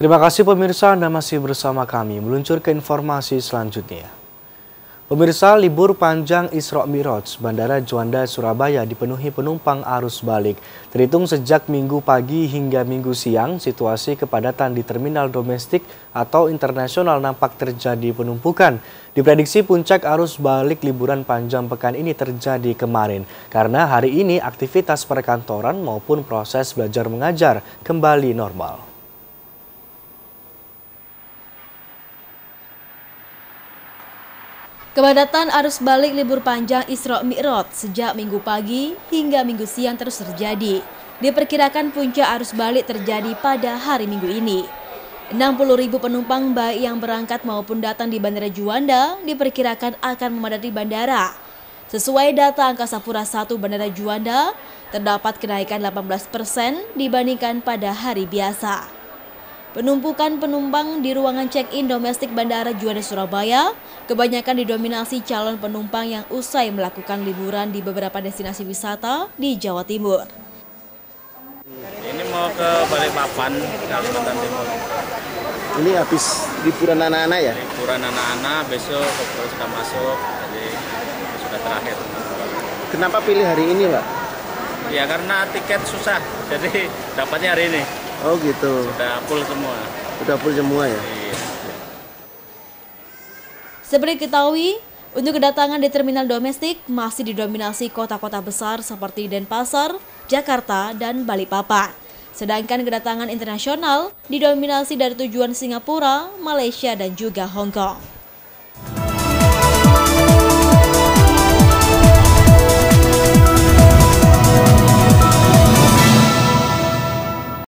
Terima kasih pemirsa Anda masih bersama kami meluncur ke informasi selanjutnya. Pemirsa libur panjang Isra Miraj Bandara Juanda Surabaya dipenuhi penumpang arus balik. Terhitung sejak minggu pagi hingga minggu siang, situasi kepadatan di terminal domestik atau internasional nampak terjadi penumpukan. Diprediksi puncak arus balik liburan panjang pekan ini terjadi kemarin karena hari ini aktivitas perkantoran maupun proses belajar mengajar kembali normal. Kepadatan arus balik libur panjang Isra Mi'raj sejak minggu pagi hingga minggu siang terus terjadi. Diperkirakan puncak arus balik terjadi pada hari minggu ini. 60 ribu penumpang baik yang berangkat maupun datang di Bandara Juanda diperkirakan akan memadati bandara. Sesuai data Angkasa Pura 1 Bandara Juanda, terdapat kenaikan 18 persen dibandingkan pada hari biasa. Penumpukan penumpang di ruangan check-in domestik Bandara Juanda Surabaya kebanyakan didominasi calon penumpang yang usai melakukan liburan di beberapa destinasi wisata di Jawa Timur. Ini mau ke Balikpapan, Kalimantan Timur. Ini habis liburan anak-anak ya? Liburan anak-anak besok sudah masuk, jadi sudah terakhir. Kenapa pilih hari ini, Pak? Ya karena tiket susah, jadi dapatnya hari ini. Oh gitu. Sudah full semua. Sudah full semua ya? Iya. Seperti ketahui, untuk kedatangan di terminal domestik masih didominasi kota-kota besar seperti Denpasar, Jakarta, dan Balikpapan. Sedangkan kedatangan internasional didominasi dari tujuan Singapura, Malaysia, dan juga Hong Kong.